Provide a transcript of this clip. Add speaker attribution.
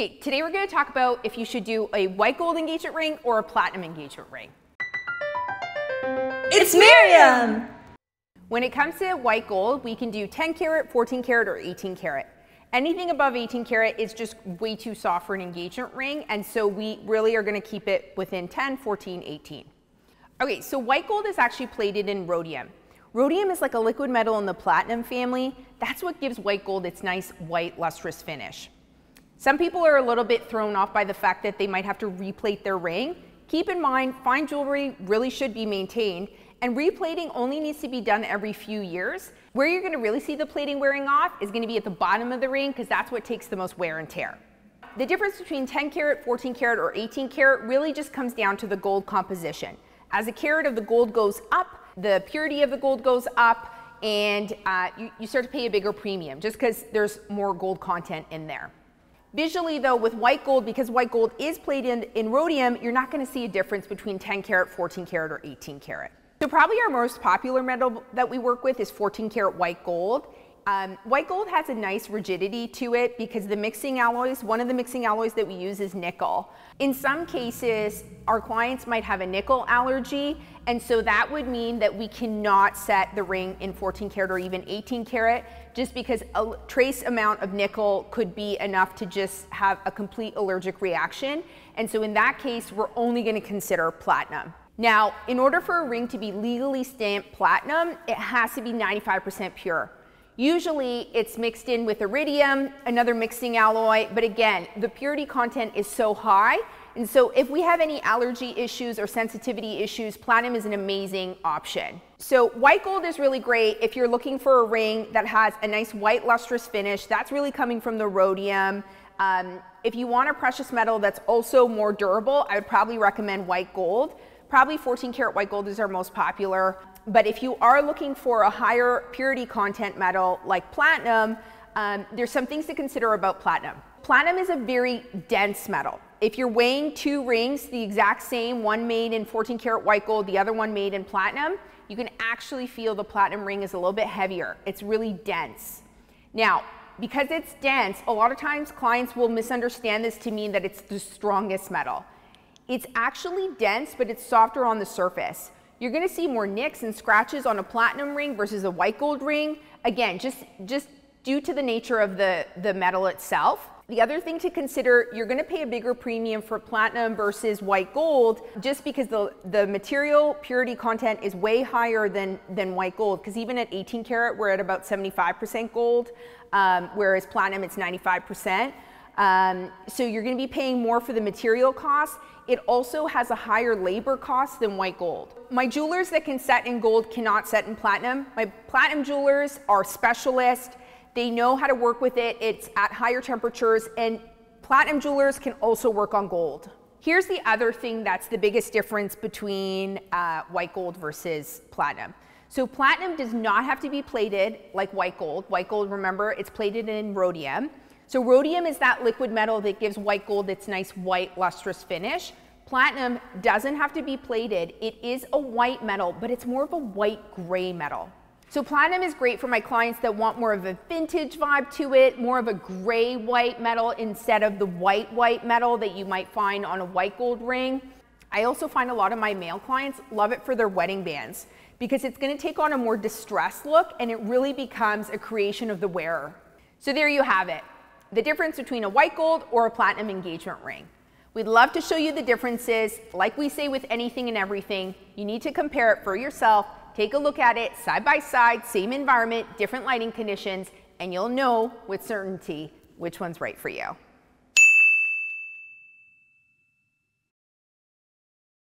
Speaker 1: Okay, today we're gonna talk about if you should do a white gold engagement ring or a platinum engagement ring.
Speaker 2: It's Mariam!
Speaker 1: When it comes to white gold, we can do 10 karat, 14 karat, or 18 karat. Anything above 18 karat is just way too soft for an engagement ring, and so we really are gonna keep it within 10, 14, 18. Okay, so white gold is actually plated in rhodium. Rhodium is like a liquid metal in the platinum family. That's what gives white gold its nice white lustrous finish. Some people are a little bit thrown off by the fact that they might have to replate their ring. Keep in mind, fine jewelry really should be maintained, and replating only needs to be done every few years. Where you're gonna really see the plating wearing off is gonna be at the bottom of the ring, because that's what takes the most wear and tear. The difference between 10 karat, 14 karat, or 18 karat really just comes down to the gold composition. As a carat of the gold goes up, the purity of the gold goes up, and uh, you, you start to pay a bigger premium just because there's more gold content in there. Visually though, with white gold, because white gold is plated in, in rhodium, you're not gonna see a difference between 10 karat, 14 karat, or 18 karat. So probably our most popular metal that we work with is 14 karat white gold. Um, white gold has a nice rigidity to it because the mixing alloys, one of the mixing alloys that we use is nickel. In some cases, our clients might have a nickel allergy, and so that would mean that we cannot set the ring in 14 karat or even 18 karat, just because a trace amount of nickel could be enough to just have a complete allergic reaction. And so in that case, we're only gonna consider platinum. Now, in order for a ring to be legally stamped platinum, it has to be 95% pure. Usually it's mixed in with iridium, another mixing alloy, but again, the purity content is so high. And so if we have any allergy issues or sensitivity issues, platinum is an amazing option. So white gold is really great if you're looking for a ring that has a nice white lustrous finish. That's really coming from the rhodium. Um, if you want a precious metal that's also more durable, I would probably recommend white gold. Probably 14 karat white gold is our most popular. But if you are looking for a higher purity content metal like platinum, um, there's some things to consider about platinum. Platinum is a very dense metal. If you're weighing two rings, the exact same, one made in 14 karat white gold, the other one made in platinum, you can actually feel the platinum ring is a little bit heavier. It's really dense. Now, because it's dense, a lot of times clients will misunderstand this to mean that it's the strongest metal. It's actually dense, but it's softer on the surface. You're gonna see more nicks and scratches on a platinum ring versus a white gold ring. Again, just, just due to the nature of the, the metal itself. The other thing to consider, you're gonna pay a bigger premium for platinum versus white gold just because the, the material purity content is way higher than, than white gold. Because even at 18 karat, we're at about 75% gold, um, whereas platinum, it's 95%. Um, so you're gonna be paying more for the material costs. It also has a higher labor cost than white gold. My jewelers that can set in gold cannot set in platinum. My platinum jewelers are specialists. They know how to work with it. It's at higher temperatures and platinum jewelers can also work on gold. Here's the other thing that's the biggest difference between uh, white gold versus platinum. So platinum does not have to be plated like white gold. White gold, remember, it's plated in rhodium. So rhodium is that liquid metal that gives white gold its nice white lustrous finish. Platinum doesn't have to be plated. It is a white metal, but it's more of a white gray metal. So platinum is great for my clients that want more of a vintage vibe to it, more of a gray white metal instead of the white white metal that you might find on a white gold ring. I also find a lot of my male clients love it for their wedding bands because it's gonna take on a more distressed look and it really becomes a creation of the wearer. So there you have it the difference between a white gold or a platinum engagement ring. We'd love to show you the differences. Like we say with anything and everything, you need to compare it for yourself, take a look at it side by side, same environment, different lighting conditions, and you'll know with certainty which one's right for you.